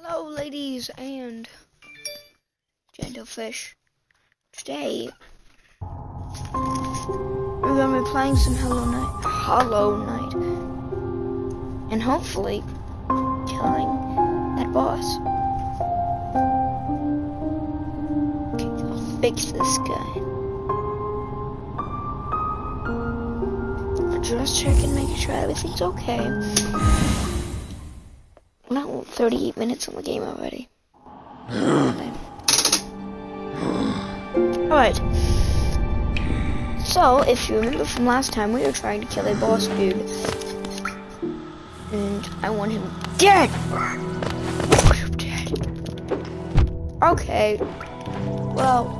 Hello, ladies and gentlefish. Today, we're gonna be playing some Hello Night, Hollow Knight, and hopefully killing that boss. Okay, I'll fix this guy. Just checking, making sure everything's okay. Not 38 minutes in the game already. Alright. So, if you remember from last time, we were trying to kill a boss dude. And I want him dead! dead. Okay. Well.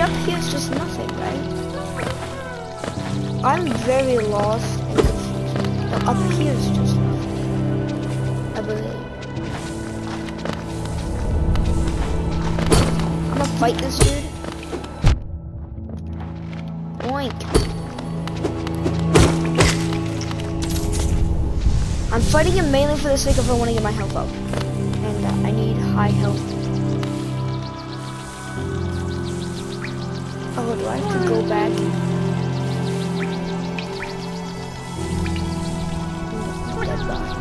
Up here is just nothing, right? I'm very lost up here is just nothing. I believe. I'm gonna fight this dude. I'm fighting him mainly for the sake of I want to get my health up. And uh, I need high health. Do I have to go back? Dead body.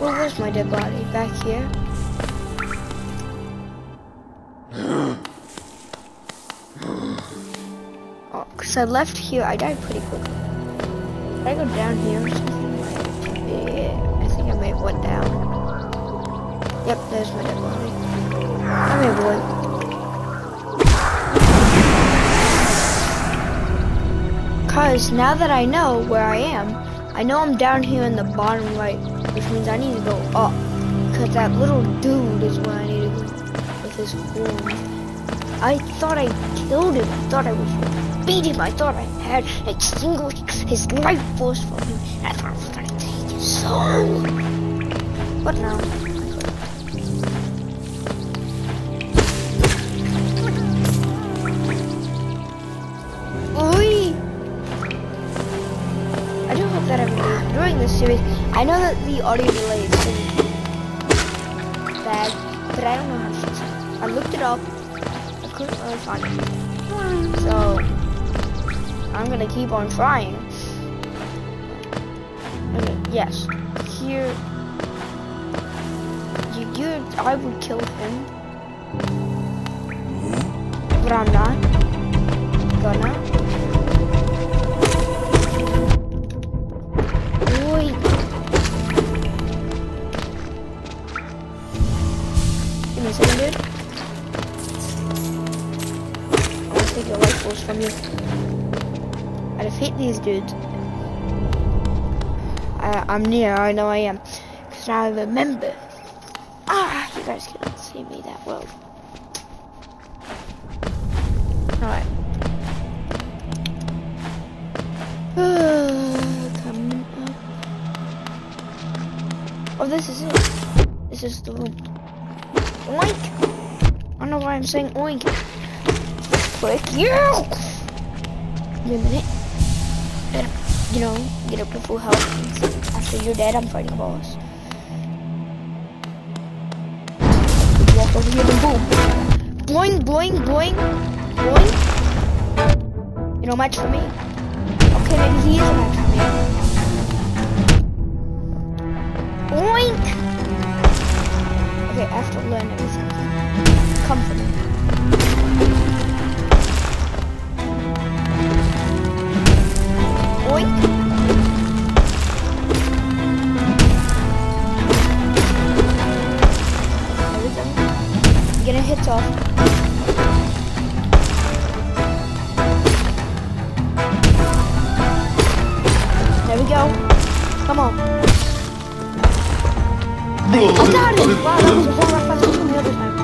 Where was my dead body? Back here? Oh, cause I left here, I died pretty quickly. Did I go down here or something? Yeah, I think I have went down. Yep, there's my dead body. Come here, Cause now that I know where I am, I know I'm down here in the bottom right, which means I need to go up. Cause that little dude is where I need to go with his horn. I thought I killed him. I thought I was beat him. I thought I had extinguished his life force from him. I thought I was gonna take his soul. But no. I know that the audio delay is bad, but I don't know how to fix it. I looked it up. I couldn't really find it. So, I'm gonna keep on trying. Okay, yes. Here, you, you, I would kill him. But I'm not gonna. Defeat these. I, I'm near, I know I am. Because I remember. Ah, you guys cannot see me that well. Alright. Coming up. Oh, this is it. This is the room. Oink! I don't know why I'm saying oink. Click you! Me a minute. You know, get up to full health. After you're dead, I'm fighting a boss. Walk over here, then boom. Boing, boing, boing, boing. You know, match for me. Okay, maybe he is a match for me. Oink! Okay, I have to learn everything. Come for me. Oink! Everything. Get a hit off. There we go. Come on. I got it! Wow, that was a whole lot faster than the other time.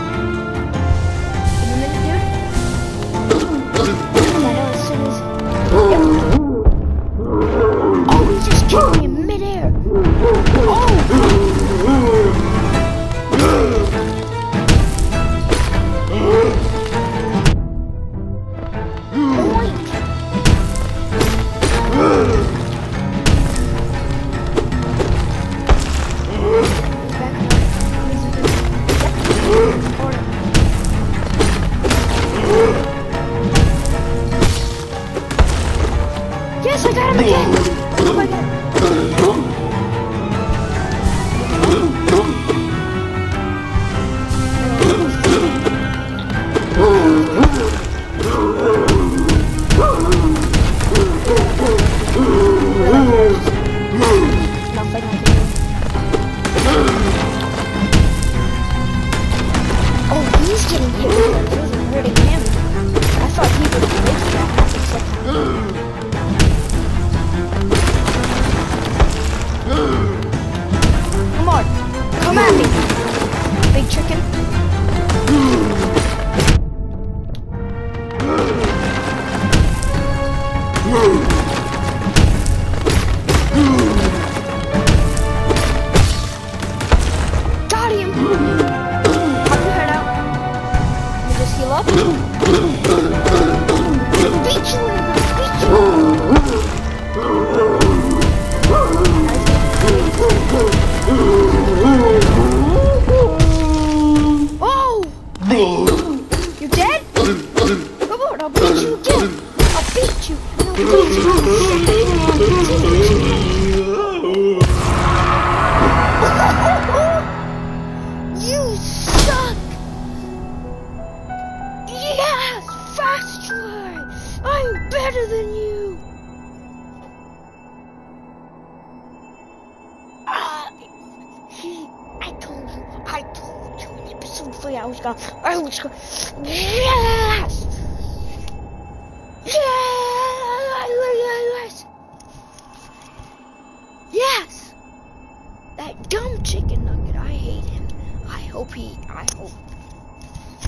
Dumb chicken nugget, I hate him. I hope he, I hope,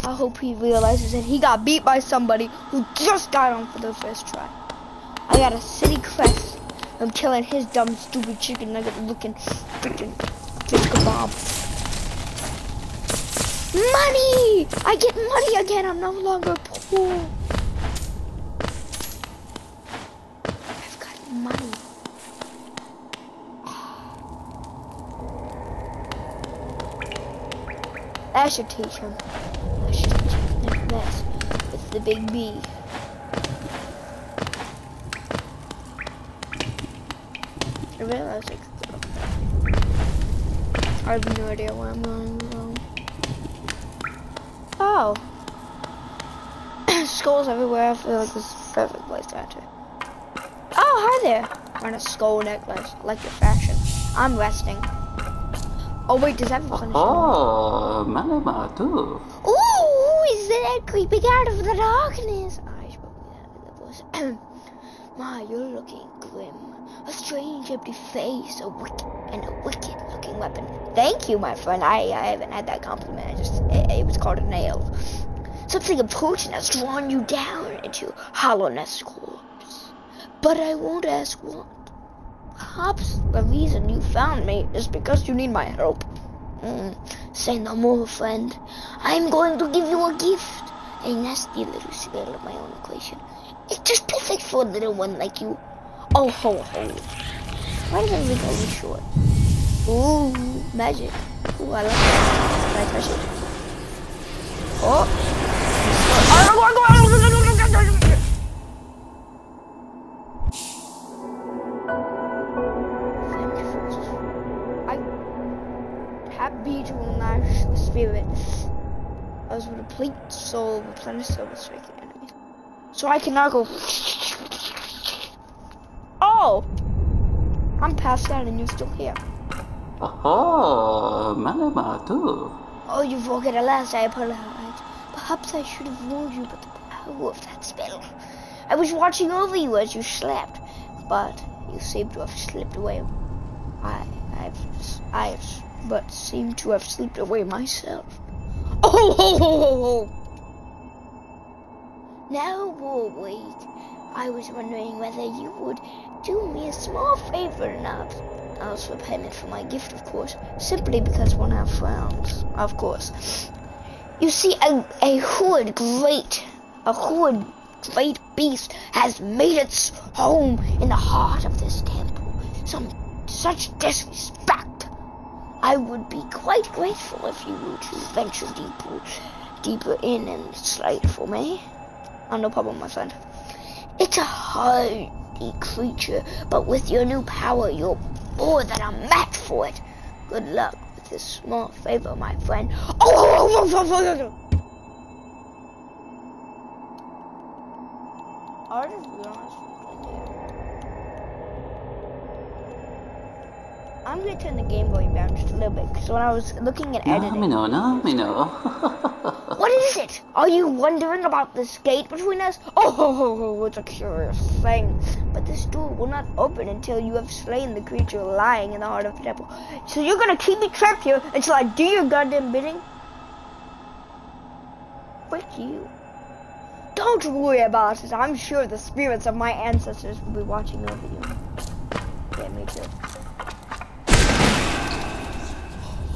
I hope he realizes that he got beat by somebody who just got on for the first try. I got a city crest. I'm killing his dumb, stupid chicken nugget looking freaking kebab. Money! I get money again. I'm no longer poor. I've got money. I should teach him. I should teach him mess with the big B. I realize I could. I have no idea where I'm going wrong. Oh. Skulls everywhere. I feel like this is the perfect place to enter. Oh, hi there. On a skull necklace, I like your fashion. I'm resting. Oh wait, does that a punishment? Oh, Malama too. Ooh, is that creeping out of the darkness? I spoke that voice. My, you're looking grim. A strange empty face, a wicked and a wicked looking weapon. Thank you, my friend. I, I haven't had that compliment. I just it, it was called a nail. Something important has drawn you down into Hallownest's corpse. But I won't ask what. Perhaps the reason you found me is because you need my help. Mm, say no more, friend. I'm going to give you a gift. A nasty little scale of my own equation. It's just perfect for a little one like you. Oh, ho, ho. Why does everything always short? Ooh, magic. Ooh, I like that. Can I touch it? Oh. I complete soul replenish soul with striking enemy. So I can now go. Oh! I'm past that and you're still here. Oh, Malama too. Oh, you forget at last, I apologize. Perhaps I should have warned you about the power of that spell. I was watching over you as you slept, but you seem to have slipped away. I, I've, I've, but seem to have slipped away myself. Oh, ho, ho, ho. Now, Warwick, I was wondering whether you would do me a small favor and ask for payment for my gift, of course, simply because one have frowns, of course. You see, a, a hood great, a hood great beast has made its home in the heart of this temple. Some such disrespect. I would be quite grateful if you were to venture deeper, deeper in and it for me. Oh, no problem, my friend. It's a hardy creature, but with your new power, you're more than a match for it. Good luck with this small favor, my friend. Oh! I'll just be honest with I'm gonna turn the Game Boy down just a little bit because when I was looking at editing, Namino, Namino. what is it? Are you wondering about this gate between us? Oh, it's a curious thing. But this door will not open until you have slain the creature lying in the heart of the temple. So you're gonna keep me trapped here until I do your goddamn bidding? Frick you. Don't worry about it. I'm sure the spirits of my ancestors will be watching over you. Yeah, me too.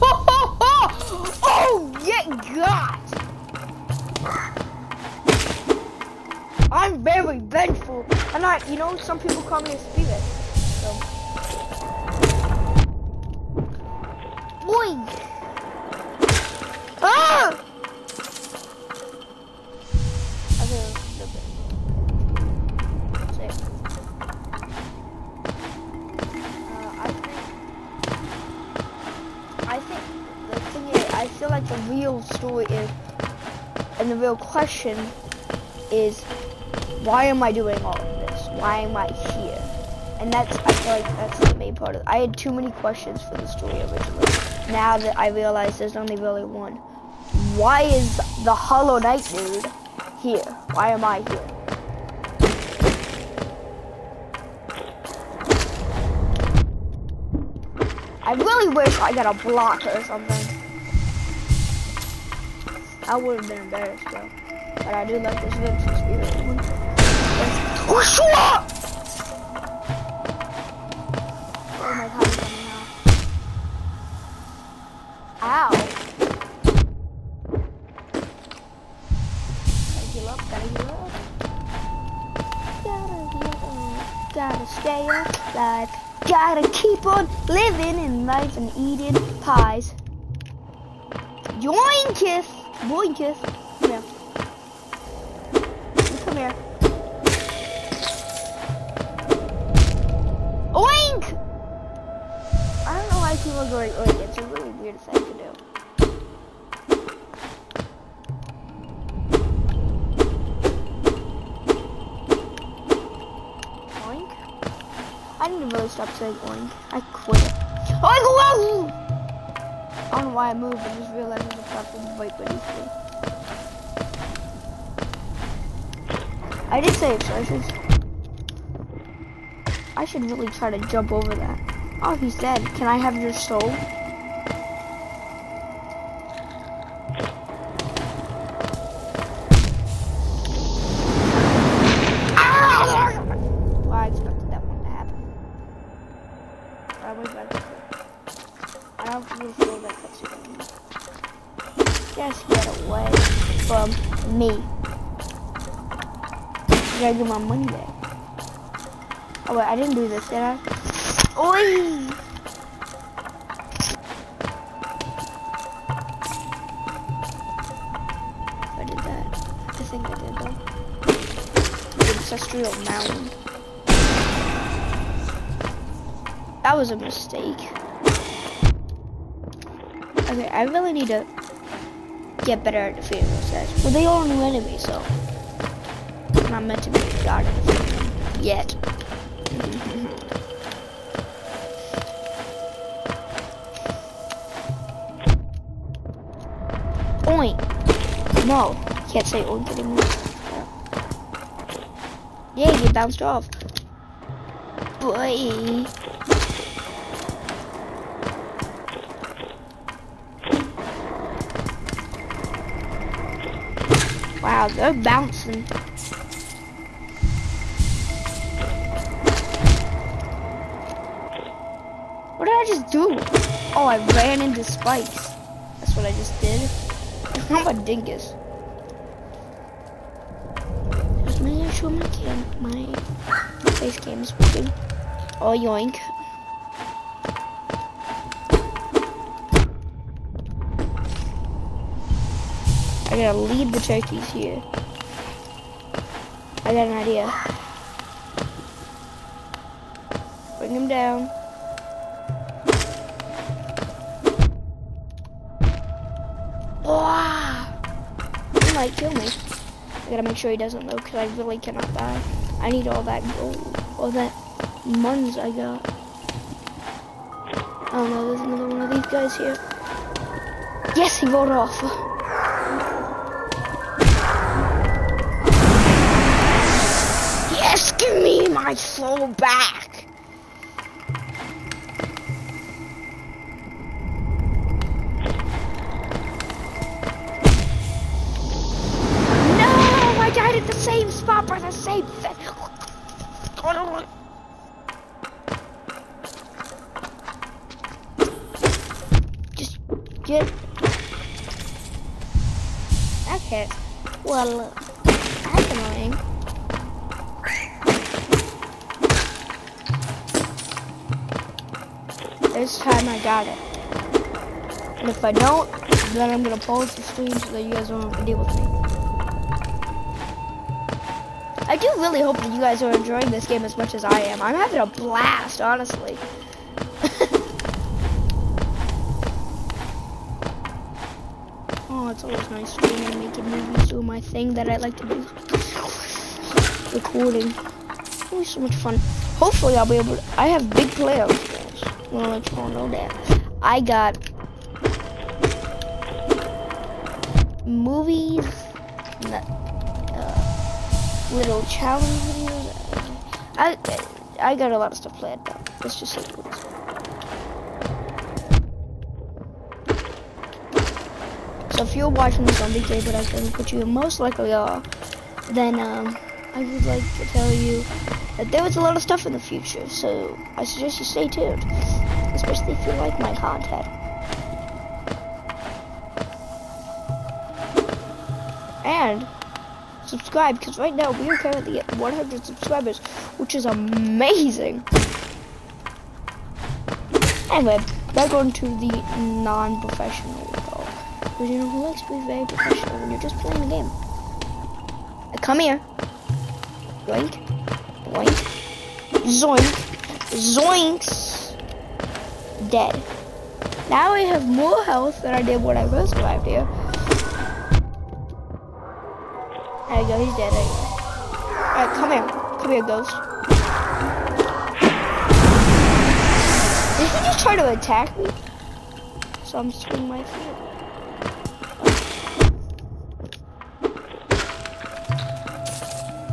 Ho, ho, ho! Oh, yeah, God! I'm very vengeful. And I'm you know, some people call me a spirit. So. Boing! Ah! Real question is, why am I doing all of this? Why am I here? And that's, I feel like that's the main part of it. I had too many questions for the story originally. Now that I realize there's only really one. Why is the Hollow Knight dude here? Why am I here? I really wish I got a block or something. I would have been embarrassed though. But I do like this Vengeful Spirit one. Oh, shut Oh my god, he's coming out. Ow. Gotta heal gotta heal up. Gotta heal up, gotta stay alive. Gotta keep on living in life and eating pies. Boinketh! Come here. Come here. Oink! I don't know why people go like oink. It's a really weird thing to do. Oink? I need to really stop saying oink. I moved. I just realized there's a platform right beneath me. I did say it, so I should. I should really try to jump over that. Oh, he's dead. Can I have your soul? My money. Oh wait, I didn't do this, did I? Oi! I did that. I think I did though. Ancestral Mound. That was a mistake. Okay, I really need to get better at defeating those guys. Well, they are new enemies, so not meant to be them yet. Oink! No, can't say oink anymore. Yeah, he bounced off. Boy. Wow, they're bouncing. Do? Oh, I ran into spikes. That's what I just did. I'm a dingus. Just making sure my cam, my face cam is working. Oh, yoink. I gotta lead the turkeys here. I got an idea. Bring him down. Make sure he doesn't though, because I really cannot die. I need all that gold, all that muns I got. Oh no, there's another one of these guys here. Yes, he rolled off. Yes, give me my soul back. If I don't, then I'm gonna pause the stream so that you guys to deal with me. I do really hope that you guys are enjoying this game as much as I am. I'm having a blast, honestly. oh, it's always nice streaming, making movies, doing my thing that I like to do. Recording. Always so much fun. Hopefully I'll be able to, I have big plans, guys. I'm let you all know that. I got movies, uh, little challenge videos. I I got a lot of stuff planned. Let's just say please. So if you're watching this on I think which you most likely are, then um, I would like to tell you that there was a lot of stuff in the future. So I suggest you stay tuned, especially if you like my content. Subscribe because right now we are currently at 100 subscribers, which is amazing. Anyway, back on to the non-professional talk. Because you know who likes to be very professional when you're just playing the game. Come here. Yoink. Yoink. Zoink. Zoinks. Dead. Now I have more health than I did when I first arrived here. You go, he's dead. Go. Alright, come here. Come here, ghost. Did he just try to attack me? So I'm swinging my feet.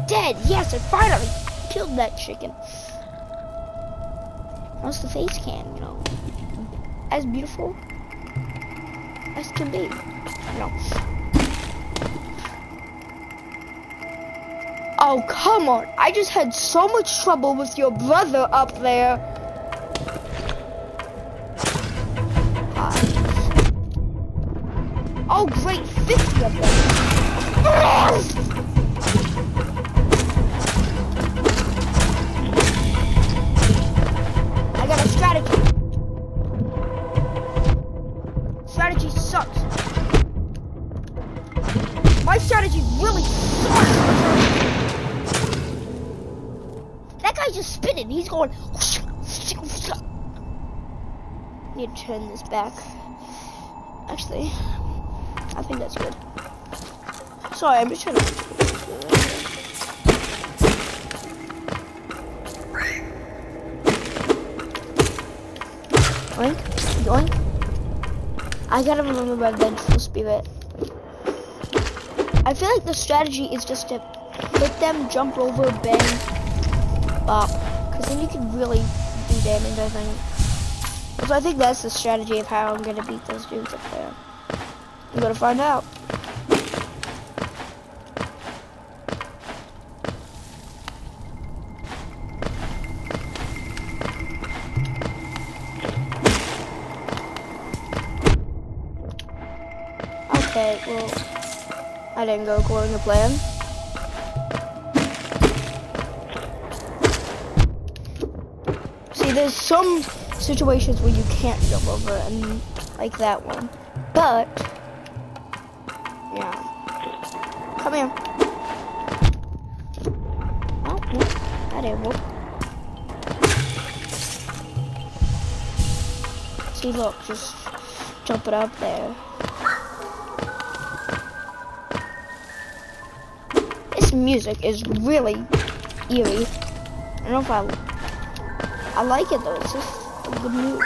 Dead! Yes, I finally killed that chicken. How's the face cam, you know? As beautiful as can be. You know. Oh, come on. I just had so much trouble with your brother up there. Oh, great. 50 of them. Strategy sucks. My strategy really sucks. Spinning. He's going. Need to turn this back. Actually, I think that's good. Sorry, I'm just trying to. Oink, yoink. I gotta remember my vengeful spirit. I feel like the strategy is just to hit them, jump over, bang, up. Then you can really do damage, I think. So I think that's the strategy of how I'm gonna beat those dudes up there. I'm gonna find out. Okay, well, I didn't go according to plan. There's some situations where you can't jump over, and like that one. But, yeah. Come here. Oh, no, that didn't work. See, look, just jump it up there. This music is really eerie. I don't know if I I like it though, it's just a good move.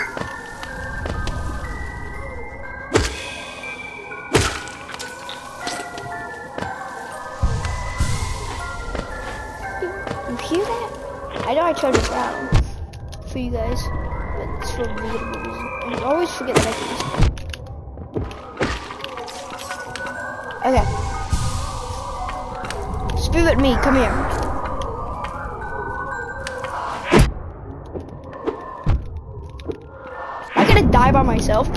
You hear that? I know I turned it down for you guys, but it's for a weird reason. I always forget that I Okay. Spirit me, come here. by myself.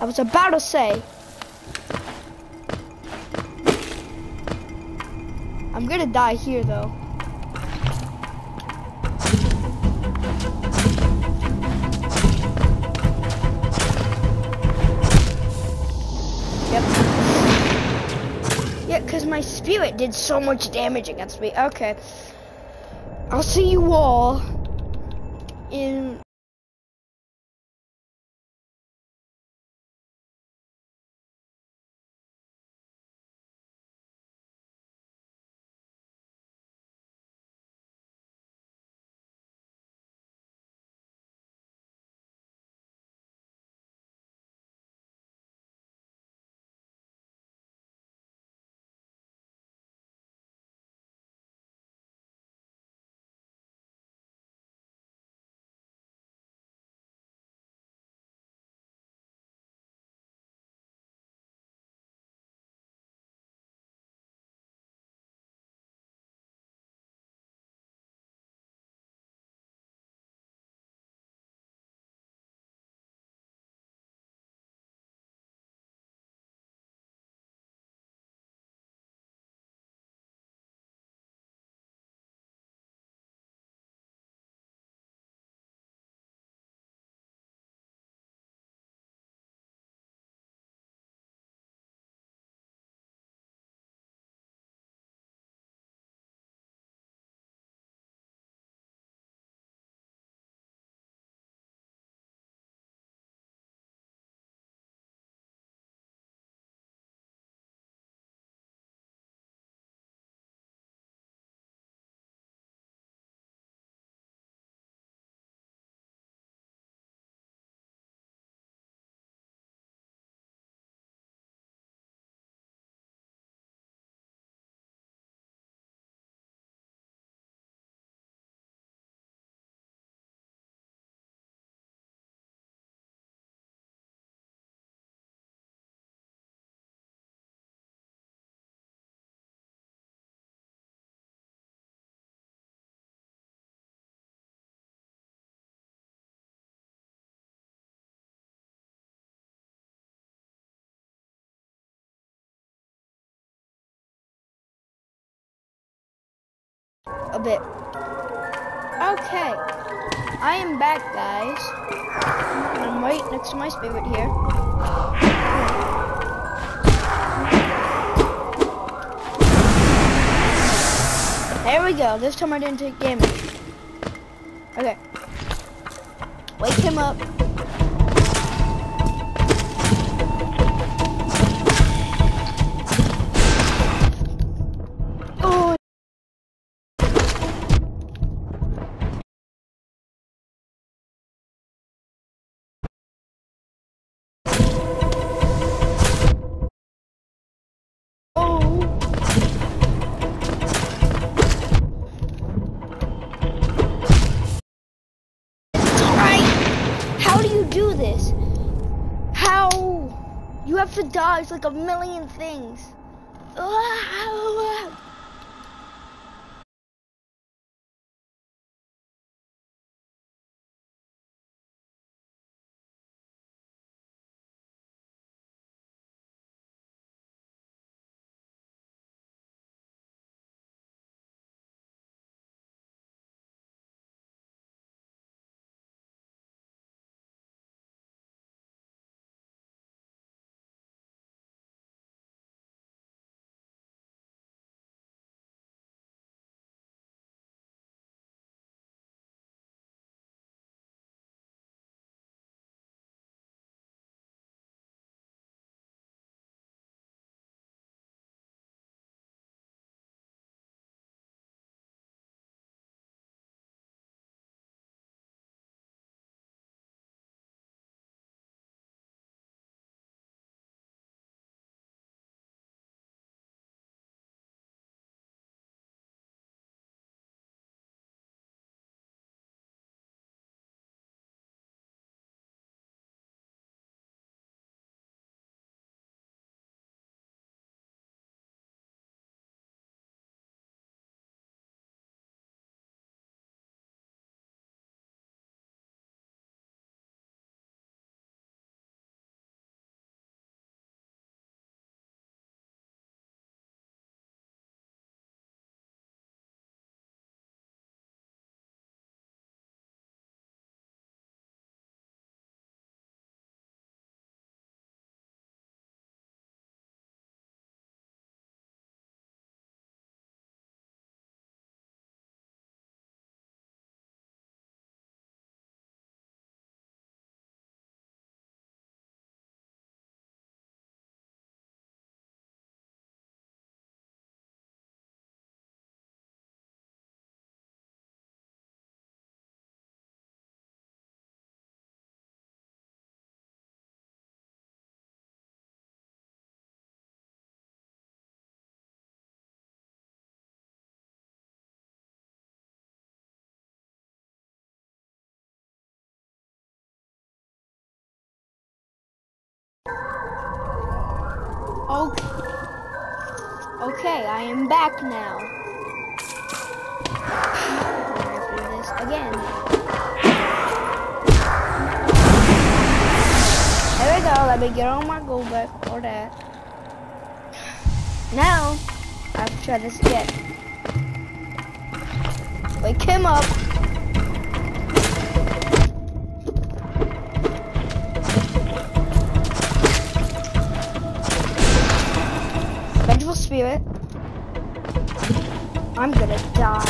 I was about to say. I'm gonna die here though. Yep. Yeah, cause my spirit did so much damage against me. Okay. I'll see you all in a bit. Okay. I am back, guys. I'm right next to my spirit here. There we go. This time I didn't take damage. Okay. Wake him up. To dodge like a million things. Okay. Okay, I am back now. Do this again. There we go. Let me get on my gold back for that. Now, I have to try this again. Wake him up. I'm gonna die.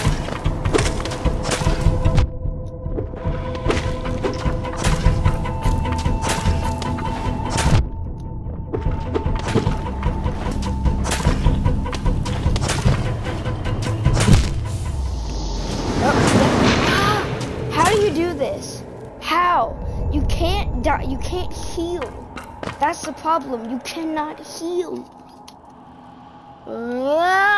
Oh, How do you do this? How? You can't die. You can't heal. That's the problem. You cannot heal. Ah!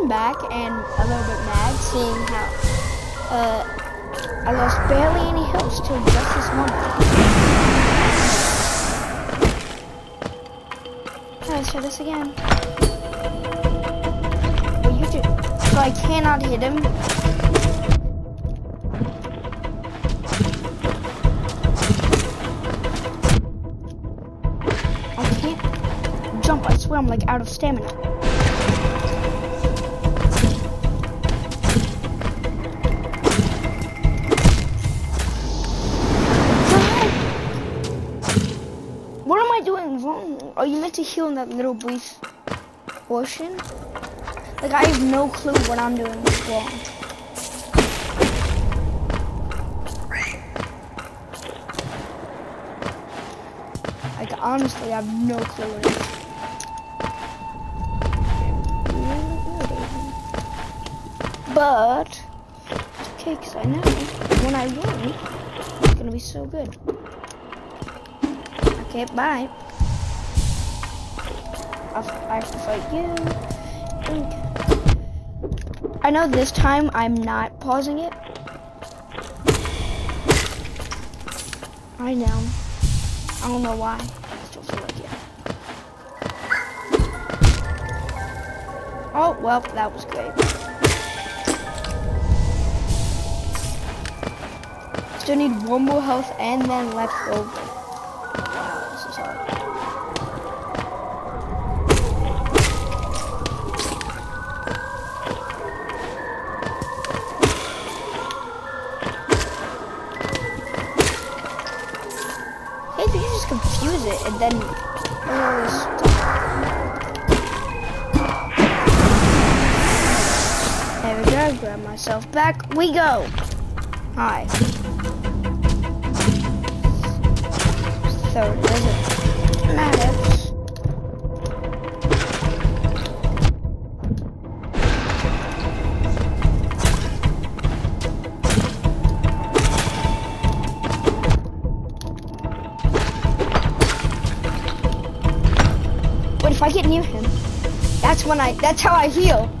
I'm back and a little bit mad seeing how uh, I lost barely any health till just this moment. Let's try this again. Well, you do. So I cannot hit him. I can't jump. I swear I'm like out of stamina. Meant to heal in that little brief portion? Like, I have no clue what I'm doing wrong. Like, honestly, I have no clue what it is. But, okay, because I know when I win, it's going to be so good. Okay, bye. I'll, have to fight you. I know this time I'm not pausing it. I know. I don't know why. I still feel like it. Oh, well, that was great. Still need one more health and then left over. Back. We go. Hi. So it matter? But if I get near him, that's when I, that's how I heal.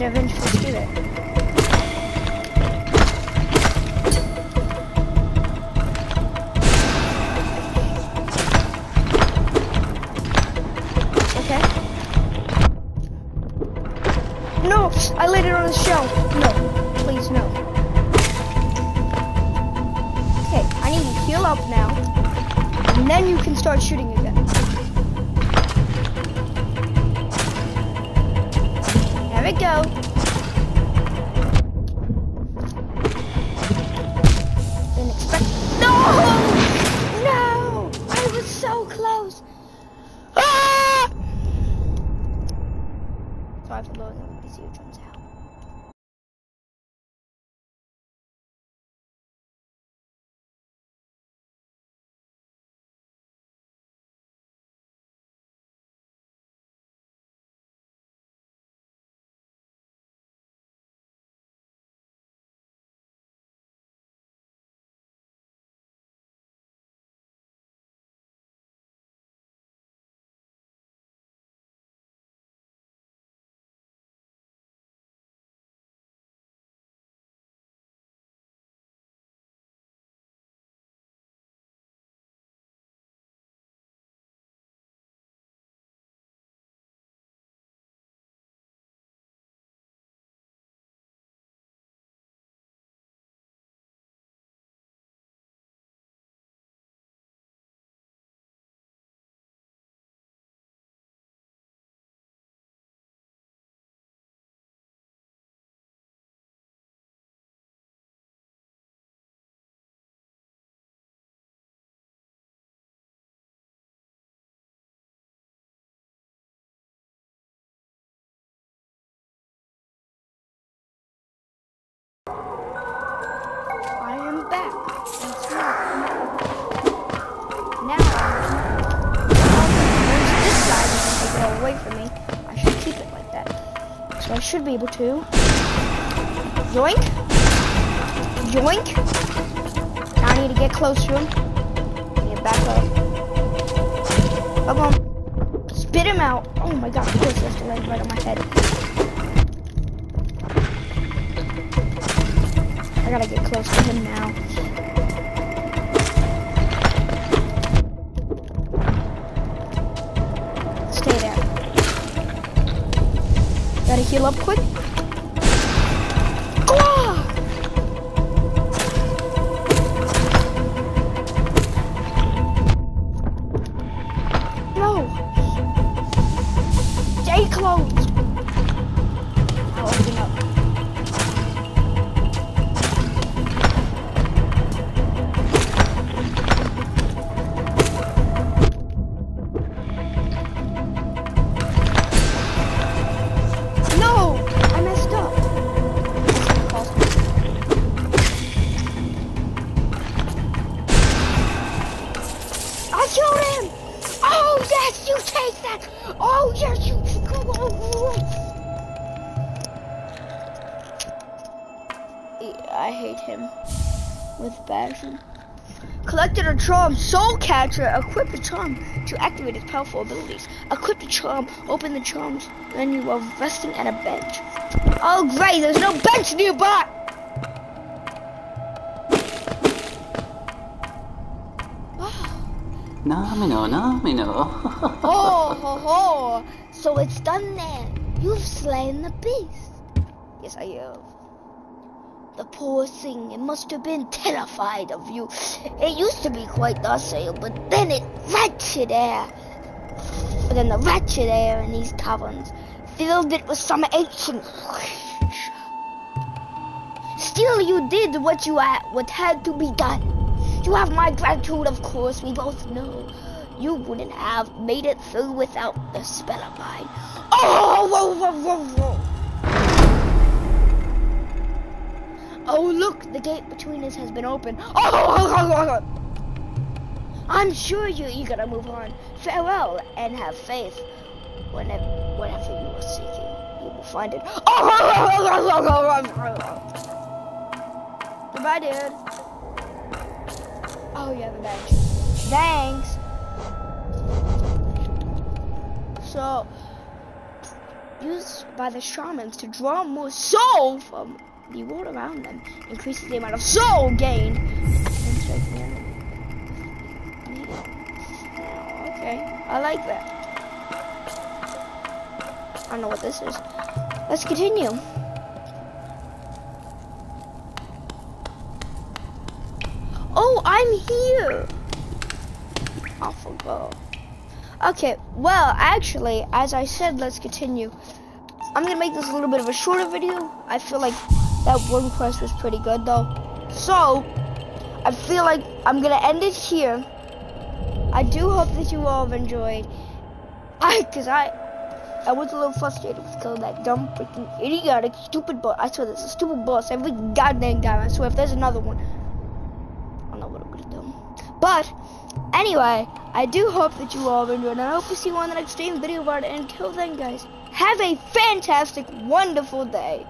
Time So I should be able to. Yoink! Yoink! Now I need to get close to him. Get back up. Come on. Spit him out. Oh my god, he has to land right on my head. I gotta get close to him now. Heal up quick. Soul Equip the charm to activate its powerful abilities. Equip the charm, open the charms menu while resting at a bench. Oh great, there's no bench nearby! Namino, namino. Oh ho ho! So it's done then. You've slain the beast. Yes, I have. The poor thing, it must have been terrified of you. It used to be quite docile, but then it wretched air. But then the wretched air in these caverns filled it with some ancient. Still, you did what you had, what had to be done. You have my gratitude, of course. We both know you wouldn't have made it through without the spell of mine. Oh, whoa, whoa, whoa, whoa. Oh, look, the gate between us has been opened. Oh, oh, oh, oh. I'm sure you're eager to move on. Farewell, and have faith. Whenever, whatever you are seeking, you will find it. Oh, oh, oh, oh, oh, oh, oh, oh. Goodbye, dude. Oh, you have a bench. Thanks. So, used by the shamans to draw more soul from the world around them, increases the amount of soul gained. Okay, I like that. I don't know what this is. Let's continue. Oh, I'm here. I forgot. Okay, well, actually, as I said, let's continue. I'm gonna make this a little bit of a shorter video. I feel like that one quest was pretty good, though. So, I feel like I'm gonna end it here. I do hope that you all have enjoyed. I, cause I, I was a little frustrated with killing that dumb freaking idiotic stupid boss. I swear there's a stupid boss every goddamn time. I swear if there's another one, I don't know what I'm gonna do. But anyway, I do hope that you all have enjoyed, and I hope to see you on the next stream video about it. And until then, guys, have a fantastic, wonderful day.